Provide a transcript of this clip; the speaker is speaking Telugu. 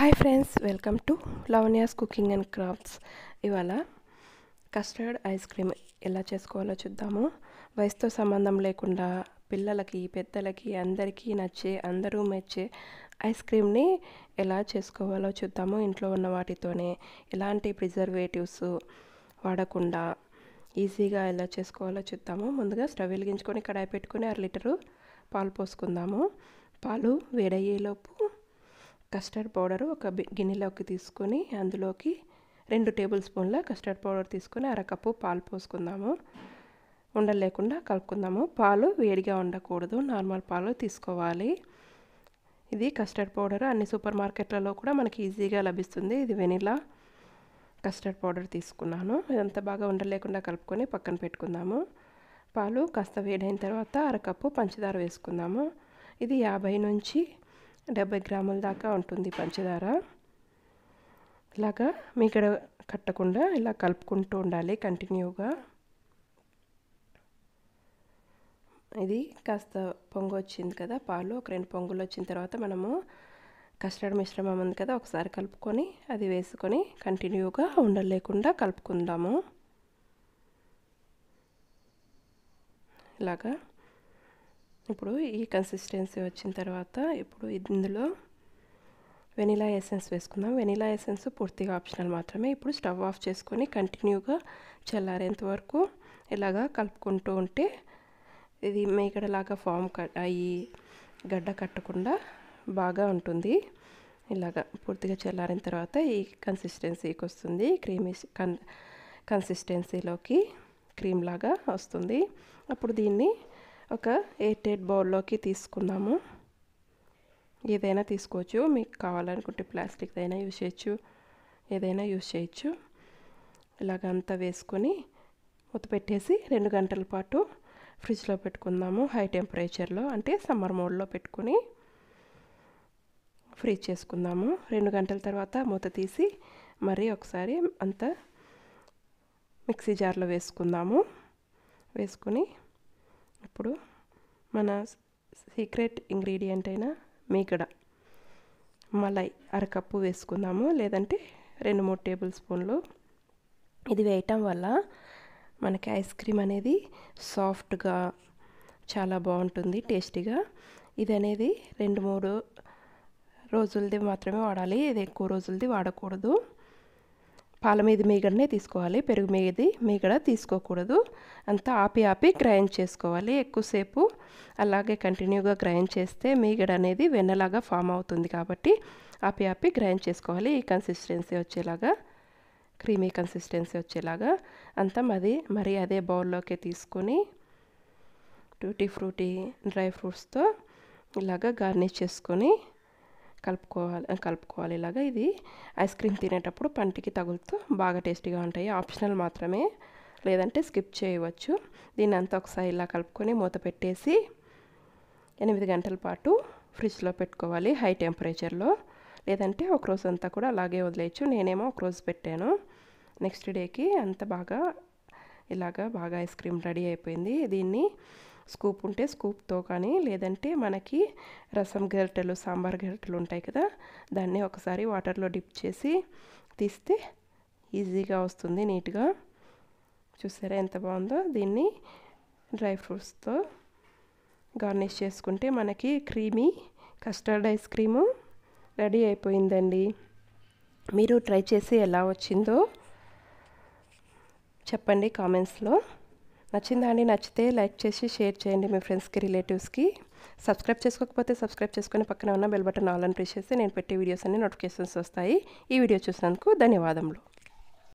Hi friends welcome to Lavanya's cooking and crafts. ఇవాళ కస్టర్డ్ ఐస్ క్రీమ్ ఎలా చేసుకోవాలో చూద్దాము. వయసుతో సంబంధం లేకుండా పిల్లలకి పెద్దలకి అందరికీ నచ్చే అందరూ మెచ్చే ఐస్ క్రీమ్ని ఎలా చేసుకోవాలో చూద్దాము. ఇంట్లో ఉన్న వాటితోనే ఎలాంటి ప్రిజర్వేటివ్స్ వాడకుండా ఈజీగా ఎలా చేసుకోవాలో చూద్దాము. ముందుగా స్టవ్ వెలిగించుకొని కడాయి పెట్టుకొని అర లీటరు పాలు పోసుకుందాము. పాలు వేడయ్యేలోపు కస్టర్డ్ పౌడర్ ఒక గిన్నెలోకి తీసుకొని అందులోకి రెండు టేబుల్ స్పూన్ల కస్టర్డ్ పౌడర్ తీసుకొని అరకప్పు పాలు పోసుకుందాము. ఉండలు లేకుండా కలుపుకుందాము. పాలు వేడిగా ఉండకూడదు. నార్మల్ పాలు తీసుకోవాలి. ఇది కస్టర్డ్ పౌడర్. అన్ని సూపర్ మార్కెట్లలో కూడా మనకి ఈజీగా లభిస్తుంది. ఇది వెనిలా కస్టర్డ్ పౌడర్ తీసుకున్నాను. ఇదంతా బాగా ఉండలేకుండా కలుపుకొని పక్కన పెట్టుకుందాము. పాలు కాస్త వేడైన తర్వాత అరకప్పు పంచదార వేసుకుందాము. ఇది యాభై నుంచి డెబ్బై గ్రాముల దాకా ఉంటుంది పంచదార. ఇలాగా మీగడ కట్టకుండా ఇలా కలుపుకుంటూ ఉండాలి కంటిన్యూగా. ఇది కాస్త పొంగు వచ్చింది కదా పాలు ఒక రెండు పొంగులు వచ్చిన తర్వాత మనము కస్టర్డ్ మిశ్రమం ఉంది కదా ఒకసారి కలుపుకొని అది వేసుకొని కంటిన్యూగా ఉండలేకుండా కలుపుకుందాము. ఇలాగా ఇప్పుడు ఈ కన్సిస్టెన్సీ వచ్చిన తర్వాత ఇప్పుడు ఇందులో వెనిలా ఎసెన్స్ వేసుకుందాం. వెనిలా ఎసెన్స్ పూర్తిగా ఆప్షనల్ మాత్రమే. ఇప్పుడు స్టవ్ ఆఫ్ చేసుకొని కంటిన్యూగా చల్లారేంత వరకు ఇలాగా కలుపుకుంటూ ఉంటే ఇది మేకడలాగా ఫామ్ కట్ అయ్యి గడ్డ కట్టకుండా బాగా ఉంటుంది. ఇలాగా పూర్తిగా చల్లారిన తర్వాత ఈ కన్సిస్టెన్సీకి వస్తుంది. క్రీమీ కన్ కన్సిస్టెన్సీలోకి క్రీమ్ లాగా వస్తుంది. అప్పుడు దీన్ని ఒక ఎయిట్ ఎయిట్ బౌల్లోకి తీసుకుందాము. ఏదైనా తీసుకోవచ్చు. మీకు కావాలనుకుంటే ప్లాస్టిక్ అయినా యూజ్ చేయొచ్చు. ఏదైనా యూజ్ చేయొచ్చు. ఇలాగ అంతా వేసుకొని మూత పెట్టేసి రెండు గంటల పాటు ఫ్రిడ్జ్లో పెట్టుకుందాము. హై టెంపరేచర్లో అంటే సమ్మర్ మోడ్లో పెట్టుకొని ఫ్రీజ్ చేసుకుందాము. రెండు గంటల తర్వాత మూత తీసి మరీ ఒకసారి అంతా మిక్సీ జార్లో వేసుకుందాము. వేసుకొని ఇప్పుడు మన సీక్రెట్ ఇంగ్రీడియంట్ అయిన మీగడ మలై అరకప్పు వేసుకుందాము లేదంటే రెండు మూడు టేబుల్ స్పూన్లు. ఇది వేయటం వల్ల మనకి ఐస్ క్రీమ్ అనేది సాఫ్ట్గా చాలా బాగుంటుంది టేస్టీగా. ఇది అనేది రెండు మూడు రోజులది మాత్రమే వాడాలి ఇది ఎక్కువ రోజులది వాడకూడదు. పాల మీద మీగడనే తీసుకోవాలి. పెరుగు మీది మీగడ తీసుకోకూడదు. అంతా ఆపి ఆపి గ్రైండ్ చేసుకోవాలి ఎక్కువసేపు. అలాగే కంటిన్యూగా గ్రైండ్ చేస్తే మీగడ అనేది వెన్నలాగా ఫామ్ అవుతుంది కాబట్టి ఆపి ఆపి గ్రైండ్ చేసుకోవాలి. ఈ కన్సిస్టెన్సీ వచ్చేలాగా క్రీమీ కన్సిస్టెన్సీ వచ్చేలాగా అంతా మది మరి అదే బౌల్లోకి తీసుకొని టూటీ ఫ్రూటీ డ్రై ఫ్రూట్స్తో ఇలాగా గార్నిష్ చేసుకొని కలుపుకోవాలి కలుపుకోవాలి ఇలాగా ఇది. ఐస్ క్రీమ్ తినేటప్పుడు పంటికి తగులుతూ బాగా టేస్టీగా ఉంటాయి. ఆప్షనల్ మాత్రమే. లేదంటే స్కిప్ చేయవచ్చు. దీన్ని అంతా ఒకసారి ఇలా కలుపుకొని మూత పెట్టేసి ఎనిమిది గంటల పాటు ఫ్రిడ్జ్లో పెట్టుకోవాలి హై టెంపరేచర్లో. లేదంటే ఒక రోజు అంతా కూడా అలాగే వదిలేయచ్చు. నేనేమో ఒక రోజు పెట్టాను నెక్స్ట్ డేకి అంత బాగా ఇలాగా బాగా ఐస్ క్రీమ్ రెడీ అయిపోయింది. దీన్ని స్కూప్ ఉంటే స్కూప్తో కానీ లేదంటే మనకి రసం గరిటెలు సాంబార్ గరిటెలు ఉంటాయి కదా దాన్ని ఒకసారి వాటర్లో డిప్ చేసి తీస్తే ఈజీగా వస్తుంది నీట్గా. చూసారా ఎంత బాగుందో? దీన్ని డ్రై ఫ్రూట్స్తో గార్నిష్ చేసుకుంటే మనకి creamy custard ice cream ready అయిపోయిందండి. మీరు ట్రై చేసి ఎలా వచ్చిందో చెప్పండి కామెంట్స్లో. నచ్చిందా అండి? నచ్చితే లైక్ చేసి షేర్ చేయండి మీ ఫ్రెండ్స్కి రిలేటివ్స్కి. సబ్స్క్రైబ్ చేసుకోకపోతే సబ్స్క్రైబ్ చేసుకుని పక్కన ఉన్న బెల్ బటన్ ఆల్ అని ప్రెస్ చేస్తే నేను పెట్టే వీడియోస్ అన్ని నోటిఫికేషన్స్ వస్తాయి. ఈ వీడియో చూసినందుకు ధన్యవాదములు.